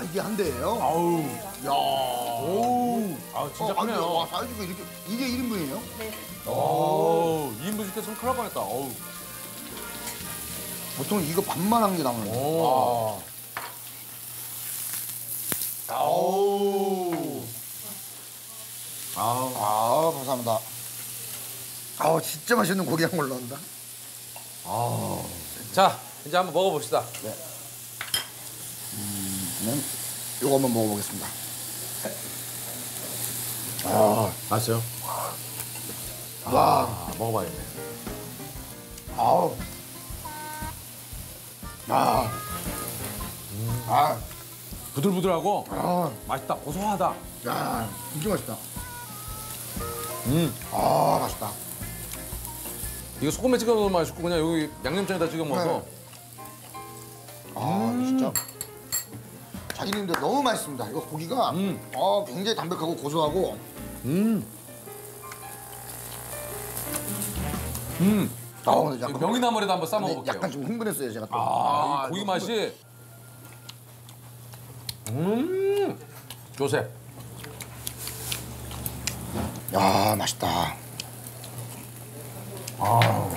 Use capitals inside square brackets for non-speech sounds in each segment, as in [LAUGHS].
아 이게 한 대예요? 아우. 야. 오. 아 진짜 어, 아니, 크네요. 와 사이즈가 이렇게 이게 1인분이에요? 오. 2인분 시켰으면 큰일 날 뻔했다. 어우. 보통 이거 반만 한게 나오는데. 오. 아우. 아우. 아 감사합니다. 아 진짜 맛있는 고기 한 걸로 한다. 자 이제 한번 먹어봅시다. 저는 이거 한번 먹어보겠습니다. 아 맛있어요? 와. 아 먹어봐야겠네. 아우. 아. 아. 부들부들하고 아. 맛있다. 고소하다. 야, 진짜 맛있다. 음. 아, 맛있다. 이거 소금에 찍어 먹으면 맛있고 그냥 여기 양념장에다 찍어 먹어서 아, 이거 진짜. 자기님들 너무 맛있습니다. 이거 고기가 음. 어, 굉장히 담백하고 고소하고 음. 음. 아, 오늘 약간 명이나물에다 한번 싸 먹어볼게요. 약간 좀 흥분했어요, 제가 또. 아, 이 고기 맛이 음. 조셉. 야, 맛있다. 아.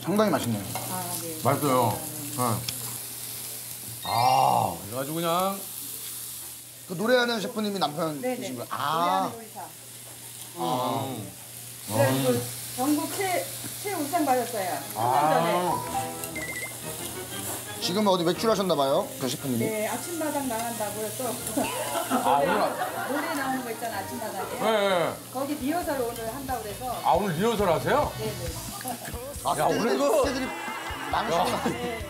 상당히 맛있네요. 맛있어요. 아, 그래가지고 그냥 그 노래하는 셰프님이 남편이신 네네. 거예요? 아. 노래하는 의사. 그래서 전국 최 최우상 받았어요. 3년 전에. 지금 어디 외출 하셨나 봐요, 그 셰프님이. 네 아침마당 나간다고요 또. 아 오늘 [LAUGHS] 노래 나오는 거 있잖아 아침마당에. 네, 네. 거기 리허설 오늘 한다고 그래서. 아 오늘 리허설 하세요? 네네. 아, 야, 오늘 그- 스태프들이 많으시구나. 네.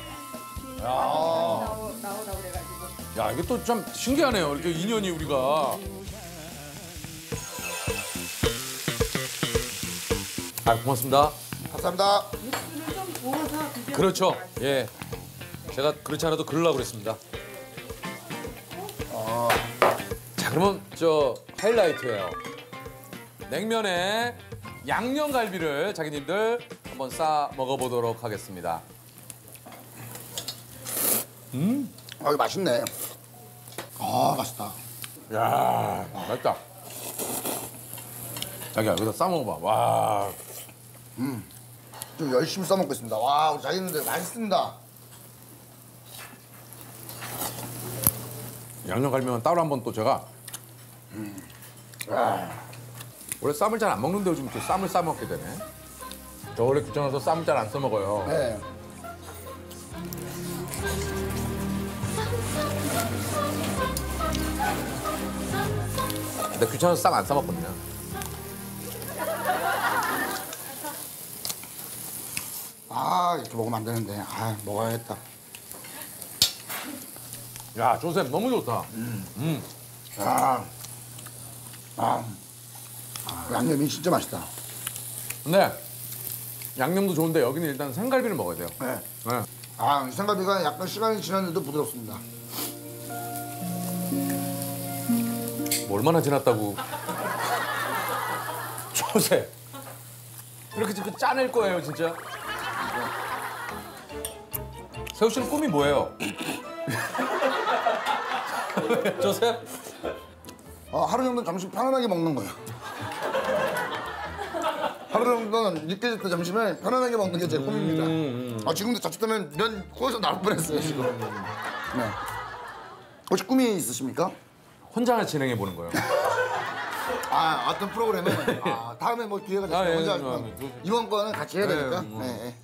야, 나오 나오라고 그래가지고. 야 이게 또 참 신기하네요. 이렇게 인연이 우리가. 아 고맙습니다. 감사합니다. 육수를 좀 부어서 비벼. 그렇죠. 예. 제가 그렇지 않아도 그러려고 그랬습니다. 자, 그러면 저 하이라이트예요. 냉면에 양념갈비를 자기님들 한번 싸 먹어보도록 하겠습니다. 아, 이거 맛있네. 아, 맛있다. 야, 맛있다. 자기야, 여기다 싸 먹어봐. 와, 좀 열심히 써먹고 있습니다. 와, 우리 자기님들 맛있습니다. 양념갈비만 따로 한 번 또 제가 원래 쌈을 잘 안 먹는데 요즘 또 쌈을 싸 먹게 되네. 저 원래 귀찮아서 쌈을 잘안싸 먹어요. 네. 근데 귀찮아서 쌈 안싸 먹거든요. 아, 이렇게 먹으면 안 되는데. 아, 먹어야겠다. 야, 조셉 너무 좋다. 아, 아, 양념이 진짜 맛있다. 근데 양념도 좋은데 여기는 일단 생갈비를 먹어야 돼요. 네. 네. 아, 이 생갈비가 약간 시간이 지났는데도 부드럽습니다. 뭐 얼마나 지났다고. 조셉. 이렇게 지금 짜낼 거예요, 진짜. 세우 씨는 꿈이 뭐예요? [LAUGHS] 조셉? 어, 하루 정도 점심 편안하게 먹는 거예요. 하루 정도는 늦게 때 점심에 편안하게 먹는 게 제 꿈입니다. 아, 지금도 자칫하면 면 구워서 나올 뻔했어요, 지금. 네. 혹시 꿈이 있으십니까? 혼자 진행해 보는 거예요. 아, 어떤 프로그램은 아, 다음에 뭐 기회가 아, 되시면 예, 혼자 예, 하시면 예. 이번 거는 같이 해야 네, 되니까. 네.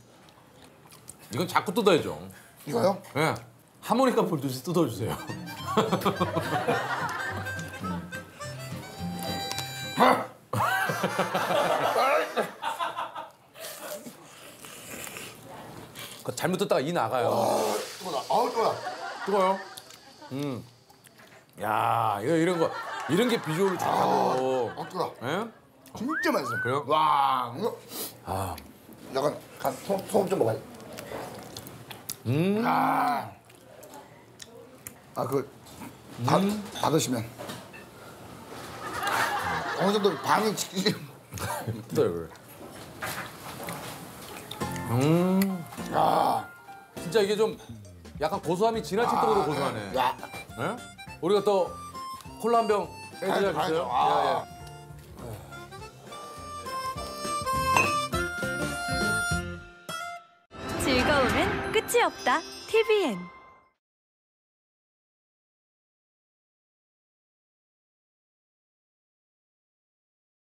이건 자꾸 뜯어야죠. 이거요? 예. 하모니카 불듯이 뜯어주세요. [LAUGHS] 그거 잘못 뜯다가 이 나가요. 아, 뜨거다. 아우, 뜨거다. 뜨거요. 음. 야, 이거 이런 거 이런 게 비주얼이 좋다고. 아, 뜨거다. 예? 진짜 맛있어요. 그래요? 와, 이거 아, 약간 간, 소, 소금 좀 먹어야 돼. 음. 아, 아, 그, 받, 받으시면. 어느 정도 반이. 그걸. 음. 아, 진짜 이게 좀 약간 고소함이 지나칠 정도로 고소하네. 야, 예? 우리가 또 콜라 한 병 해드려야겠어요? 가야죠, 아. 예, 예. 즐거움은 끝이 없다. TVN